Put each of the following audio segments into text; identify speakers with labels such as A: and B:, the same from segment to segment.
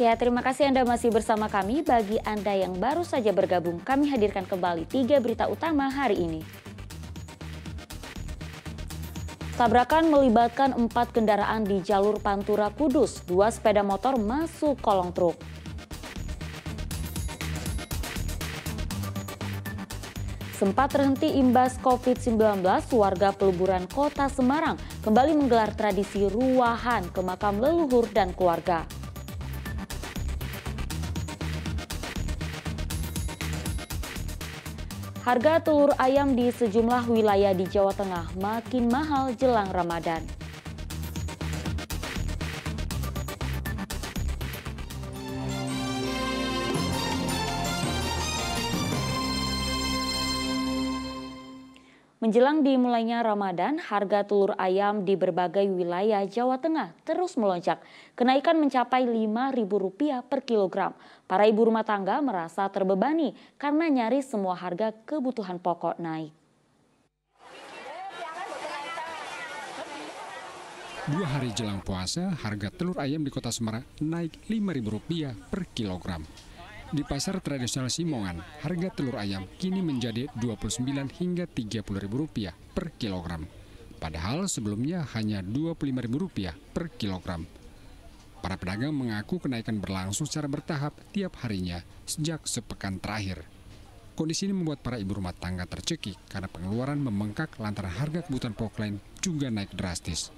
A: Ya, terima kasih Anda masih bersama kami. Bagi Anda yang baru saja bergabung, kami hadirkan kembali tiga berita utama hari ini. Tabrakan melibatkan empat kendaraan di jalur Pantura Kudus. Dua sepeda motor masuk kolong truk. Sempat terhenti imbas COVID-19, warga peluburan kota Semarang kembali menggelar tradisi ruahan ke makam leluhur dan keluarga. Harga telur ayam di sejumlah wilayah di Jawa Tengah makin mahal jelang Ramadan. Menjelang dimulainya Ramadan, harga telur ayam di berbagai wilayah Jawa Tengah terus melonjak. Kenaikan mencapai Rp5.000 per kilogram. Para ibu rumah tangga merasa terbebani karena nyaris semua harga kebutuhan pokok naik.
B: Dua hari jelang puasa, harga telur ayam di kota Semarang naik Rp5.000 per kilogram. Di pasar tradisional Simongan, harga telur ayam kini menjadi Rp29 hingga Rp30.000 per kilogram. Padahal sebelumnya hanya Rp25.000 per kilogram. Para pedagang mengaku kenaikan berlangsung secara bertahap tiap harinya sejak sepekan terakhir. Kondisi ini membuat para ibu rumah tangga tercekik karena pengeluaran membengkak lantaran harga kebutuhan pokok lain juga naik drastis.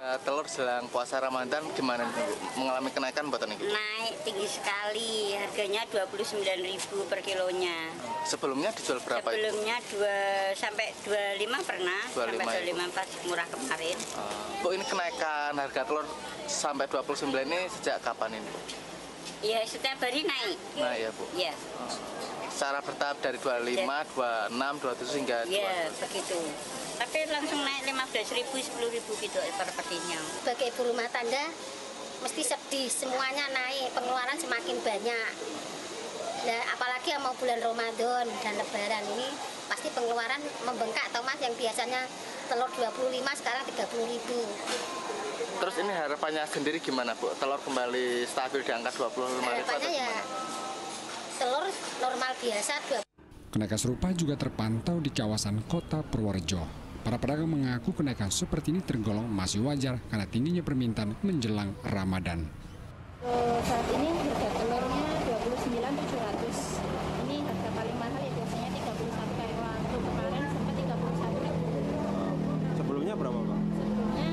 C: Uh, telur jelang puasa Ramadan gimana? Mengalami kenaikan buatan ini?
D: Naik tinggi sekali, harganya 29.000 per kilonya.
C: Sebelumnya dijual berapa
D: Sebelumnya itu? 2 sampai 25 pernah,
C: 25
D: sampai
C: ya?
D: 25 pas murah kemarin.
C: Uh, Bu ini kenaikan harga telur sampai 29 ini sejak kapan ini? Bu?
D: Iya, setiap hari naik.
C: Nah ya Bu.
D: Iya,
C: Uh, secara bertahap dari 25, 26, 27 hingga
D: iya
C: 200.
D: begitu. Tapi langsung naik 15.000, 10.000 gitu per petinya.
E: sebagai ibu rumah tangga mesti sedih semuanya naik pengeluaran semakin banyak nah, apalagi yang mau bulan Ramadan dan Lebaran ini pasti pengeluaran membengkak atau mas yang biasanya telur 25 sekarang 30 ribu
C: Terus ini harapannya sendiri gimana Bu? Telur kembali stabil di angka 25 ribu
E: harapannya ya telur normal biasa 20
B: Kenaikan serupa juga terpantau di kawasan kota Purworejo. Para pedagang mengaku kenaikan seperti ini tergolong masih wajar karena tingginya permintaan menjelang Ramadan.
F: Eh, saat ini harga telurnya 29.700 ini harga paling mahal ya biasanya 31 kayak waktu kemarin sempat 31 ribu
G: Sebelumnya berapa Pak?
F: sebelumnya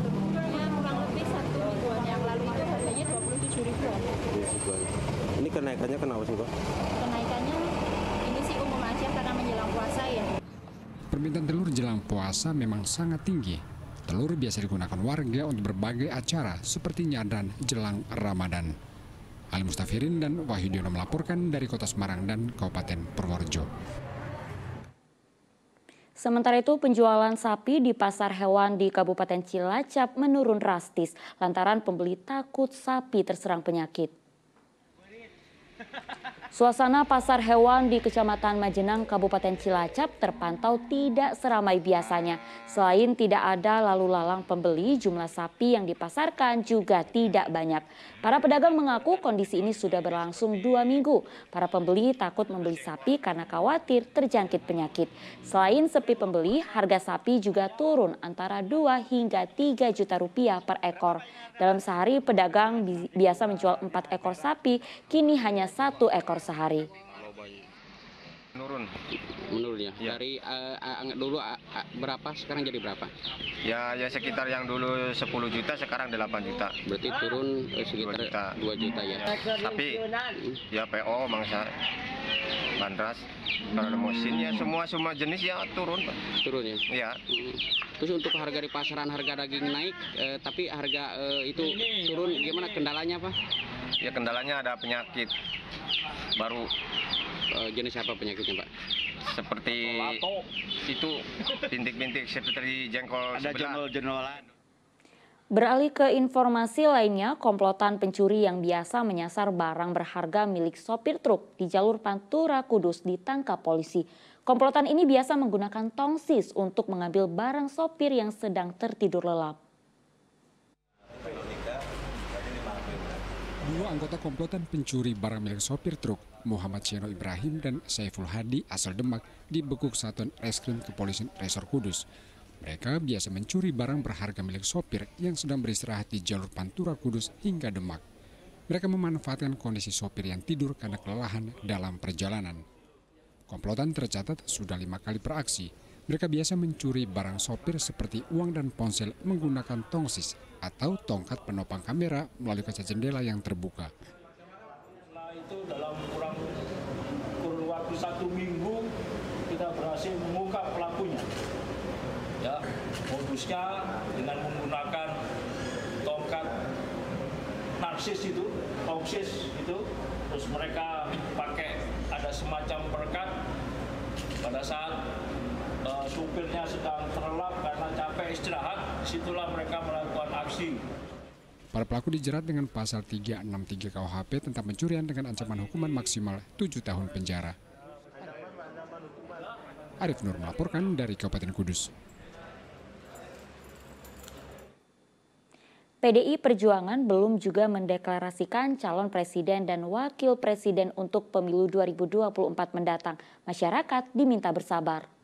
F: sebelumnya kurang lebih satu mingguan yang lalu itu harganya 27 ribuan
G: Ini kenaikannya kenapa sih Pak?
F: kenaikannya ini sih umum aja karena menjelang puasa ya
B: Permintaan telur jelang puasa memang sangat tinggi. Telur biasa digunakan warga untuk berbagai acara seperti nyadran jelang Ramadan. Ali Mustafirin dan Wahyudiono melaporkan dari Kota Semarang dan Kabupaten Purworejo.
A: Sementara itu penjualan sapi di pasar hewan di Kabupaten Cilacap menurun drastis lantaran pembeli takut sapi terserang penyakit. Suasana pasar hewan di Kecamatan Majenang, Kabupaten Cilacap terpantau tidak seramai biasanya. Selain tidak ada lalu lalang pembeli, jumlah sapi yang dipasarkan juga tidak banyak. Para pedagang mengaku kondisi ini sudah berlangsung dua minggu. Para pembeli takut membeli sapi karena khawatir terjangkit penyakit. Selain sepi pembeli, harga sapi juga turun antara 2 hingga 3 juta rupiah per ekor. Dalam sehari pedagang bi- biasa menjual 4 ekor sapi, kini hanya satu ekor sehari.
H: menurun
I: menurun ya.
H: Iya.
I: Dari eh, dulu eh, berapa sekarang jadi berapa?
H: ya ya sekitar yang dulu 10 juta sekarang 8 juta
I: Berarti turun eh, sekitar
H: Dua juta.
I: 2 juta ya.
H: tapi ya PO mangsa bandras kalau ada mesin ya semua semua jenis ya turun Pak.
I: Turun ya.
H: ya.
I: Terus untuk harga di pasaran harga daging naik eh, tapi harga eh, itu turun gimana kendalanya Pak?
H: Ya kendalanya ada penyakit baru
I: Eh, jenis apa penyakitnya Pak?
H: seperti itu bintik-bintik seperti jengkol sebelah
A: Beralih ke informasi lainnya, komplotan pencuri yang biasa menyasar barang berharga milik sopir truk di jalur Pantura Kudus ditangkap polisi. Komplotan ini biasa menggunakan tongsis untuk mengambil barang sopir yang sedang tertidur lelap.
J: Dua
B: anggota komplotan pencuri barang milik sopir truk, Muhammad Syeno Ibrahim dan Saiful Hadi asal Demak, dibekuk Satuan Reskrim Kepolisian Resor Kudus. Mereka biasa mencuri barang berharga milik sopir yang sedang beristirahat di jalur Pantura Kudus hingga Demak. Mereka memanfaatkan kondisi sopir yang tidur karena kelelahan dalam perjalanan. Komplotan tercatat sudah lima kali beraksi. Mereka biasa mencuri barang sopir seperti uang dan ponsel menggunakan tongsis atau tongkat penopang kamera melalui kaca jendela yang terbuka.
J: Itu dalam kurang kurun waktu satu minggu kita berhasil mengungkap pelakunya. Ya, modusnya dengan menggunakan tongkat narsis itu, tongsis itu, terus mereka pakai ada semacam perekat pada saat uh, supirnya sedang terlelap karena capek istirahat, situlah mereka melakukan aksi.
B: Para pelaku dijerat dengan pasal 363 KUHP tentang pencurian dengan ancaman hukuman maksimal 7 tahun penjara. Arif Nur melaporkan dari Kabupaten Kudus.
A: PDI Perjuangan belum juga mendeklarasikan calon presiden dan wakil presiden untuk pemilu 2024 mendatang. Masyarakat diminta bersabar.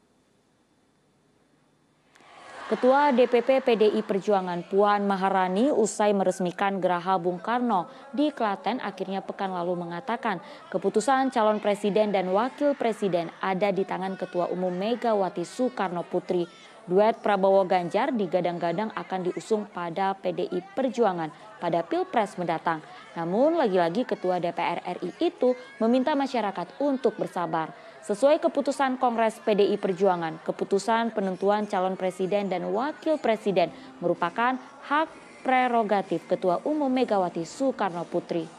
A: Ketua DPP PDI Perjuangan Puan Maharani usai meresmikan Geraha Bung Karno di Klaten akhirnya pekan lalu mengatakan keputusan calon presiden dan wakil presiden ada di tangan Ketua Umum Megawati Soekarno Putri. Duet Prabowo Ganjar digadang-gadang akan diusung pada PDI Perjuangan pada Pilpres mendatang. Namun lagi-lagi Ketua DPR RI itu meminta masyarakat untuk bersabar. Sesuai keputusan Kongres PDI Perjuangan, keputusan penentuan calon presiden dan wakil presiden merupakan hak prerogatif Ketua Umum Megawati Soekarno Putri.